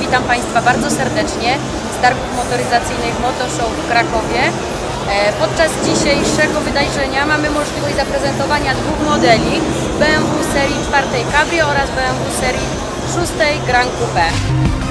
Witam Państwa bardzo serdecznie z targów motoryzacyjnych Motoshow w Krakowie. E, podczas dzisiejszego wydarzenia mamy możliwość zaprezentowania dwóch modeli BMW serii czwartej Cabrio oraz BMW serii szóstej Grand Coupe.